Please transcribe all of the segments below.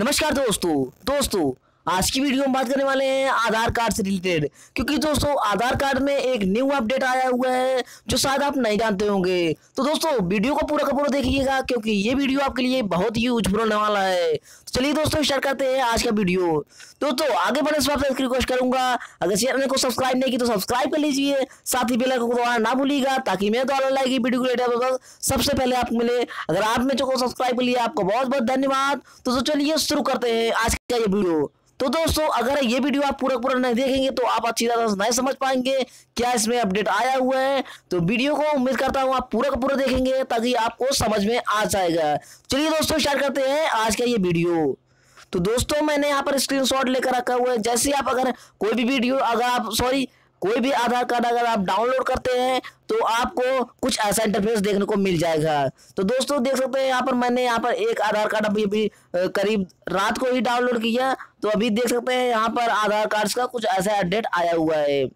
नमस्कार दोस्तों दोस्तों आज की वीडियो में बात करने वाले हैं आधार कार्ड से रिलेटेड। क्योंकि दोस्तों, आधार कार्ड में एक न्यू अपडेट आया हुआ है, जो शायद आप नहीं जानते होंगे। तो दोस्तों, वीडियो को पूरा का पूरा देखिएगा, क्योंकि ये वीडियो आपके लिए बहुत ही यूजफुल होने वाला है। तो चलिए दोस्तों स्टार्ट करते हैं आज का वीडियो। दोस्तों, आगे बढ़ने से आपसे रिक्वेस्ट करूँगा। अगर चैनल को सब्सक्राइब नहीं की तो सब्सक्राइब कर लीजिए। साथ ही बेल को ना भूलिएगा, ताकि मैं द्वारा लाइक वीडियो को सबसे पहले आपको मिले। अगर आपने जो सब्सक्राइब कर लिया आपको बहुत बहुत धन्यवाद। तो चलिए शुरू करते हैं आज का ये वीडियो। तो दोस्तों, अगर ये वीडियो आप पूरा पूरा नहीं देखेंगे तो आप अच्छी तरह से नहीं समझ पाएँगे क्या इसमें अपडेट आया हुआ है। तो वीडियो को उम्मीद करता हूँ आप पूरा का पूरा देखेंगे, ताकि आपको समझ में आ जाएगा। चलिए दोस्तों, स्टार्ट करते हैं आज का ये वीडियो। तो दोस्तों, मैंने यहाँ पर स्क्रीनशॉट लेकर रखा हुआ है। जैसे आप अगर कोई भी वीडियो, अगर आप सॉरी कोई भी आधार कार्ड अगर आप डाउनलोड करते हैं तो आपको कुछ ऐसा इंटरफेस देखने को मिल जाएगा। तो दोस्तों, देख सकते हैं, यहाँ पर मैंने यहाँ पर एक आधार कार्ड अभी अभी करीब रात को ही डाउनलोड किया। तो अभी देख सकते हैं, यहाँ पर आधार कार्ड का कुछ ऐसा अपडेट आया हुआ है।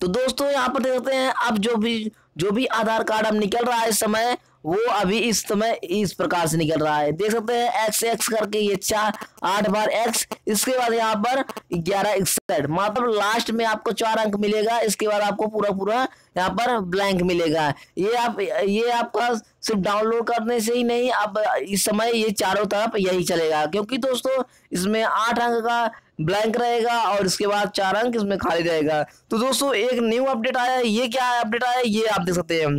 तो दोस्तों, यहाँ पर देख सकते हैं, अब जो भी जो भी आधार कार्ड अब निकल रहा है इस समय वो अभी इस समय इस प्रकार से निकल रहा है। देख सकते हैं एक्स एक्स करके ये चार, आठ बार एक्स इसके बाद यहाँ पर ग्यारह इकसठ मतलब लास्ट में आपको चार अंक मिलेगा, इसके बाद आपको पूरा पूरा यहाँ पर ब्लैंक मिलेगा। ये आप, ये आपका सिर्फ़ डाउनलोड करने से ही नहीं, अब इस समय ये चारों तरफ़ यही चलेगा। क्योंकि दोस्तों, इसमें आठ अंक का ब्लैंक रहेगा और इसके बाद चार अंक इसमें खाली रहेगा। तो दोस्तों, एक न्यू अपडेट आया ये क्या अपडेट आया ये आप देख सकते हैं।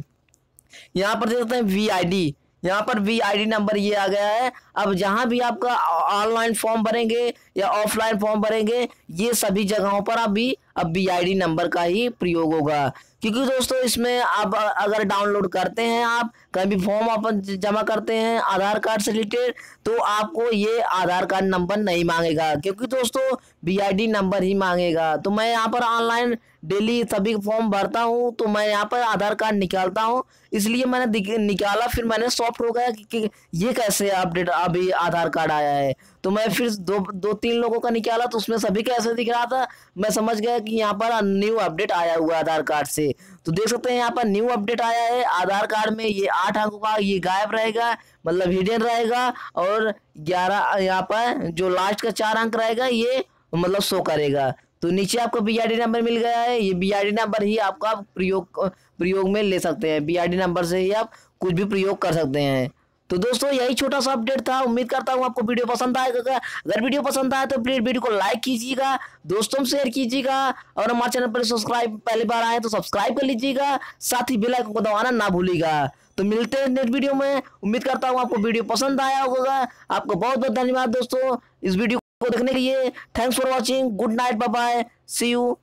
यहाँ पर देख सकते हैं वी आई डी यहाँ पर वी आई डी नंबर ये आ गया है। अब जहाँ भी आपका ऑनलाइन फॉर्म भरेंगे या ऑफलाइन फॉर्म भरेंगे, ये सभी जगहों पर अभी अब बी आई डी नंबर का ही प्रयोग होगा। क्योंकि दोस्तों इसमें आप अगर डाउनलोड करते हैं आप कभी फॉर्म अपन जमा करते हैं आधार कार्ड से रिलेटेड तो आपको ये आधार कार्ड नंबर नहीं मांगेगा। क्योंकि दोस्तों बी नंबर ही मांगेगा। तो मैं यहाँ पर ऑनलाइन डेली सभी फॉर्म भरता हूँ तो मैं यहाँ पर आधार कार्ड निकालता हूँ। इसलिए मैंने निकाला फिर मैंने सॉफ्ट हो गया कि, कि ये कैसे अपडेट अभी आधार कार्ड आया है। तो मैं फिर दो दो तीन लोगों का निकाला तो उसमें सभी कैसे दिख रहा था। मैं समझ गया कि यहाँ पर न्यू अपडेट आया हुआ आधार कार्ड से। तो देख सकते हैं यहाँ पर न्यू अपडेट आया है। आधार कार्ड में ये आठ अंकों का ये गायब रहेगा मतलब हिडन रहेगा और ग्यारह, यहाँ पर जो लास्ट का चार अंक रहेगा ये मतलब शो करेगा। तो नीचे आपको बीआईडी नंबर मिल गया है। ये बीआईडी नंबर ही आपका प्रयोग प्रयोग में ले सकते हैं। बी नंबर से ही आप कुछ भी प्रयोग कर सकते हैं। तो दोस्तों, यही छोटा सा अपडेट था। उम्मीद करता हूँ आपको वीडियो पसंद आएगा। अगर वीडियो पसंद आए तो प्लीज़ वीडियो को लाइक कीजिएगा, दोस्तों शेयर कीजिएगा, और हमारे चैनल पर सब्सक्राइब पहली बार आए तो सब्सक्राइब कर लीजिएगा, साथ ही बेल आइकन को दबाना ना भूलिएगा। तो मिलते हैं नेक्स्ट वीडियो में। उम्मीद करता हूँ आपको वीडियो पसंद आया होगा। आपको बहुत बहुत धन्यवाद दोस्तों इस वीडियो को देखने के लिए। Thanks for watching good night bye see you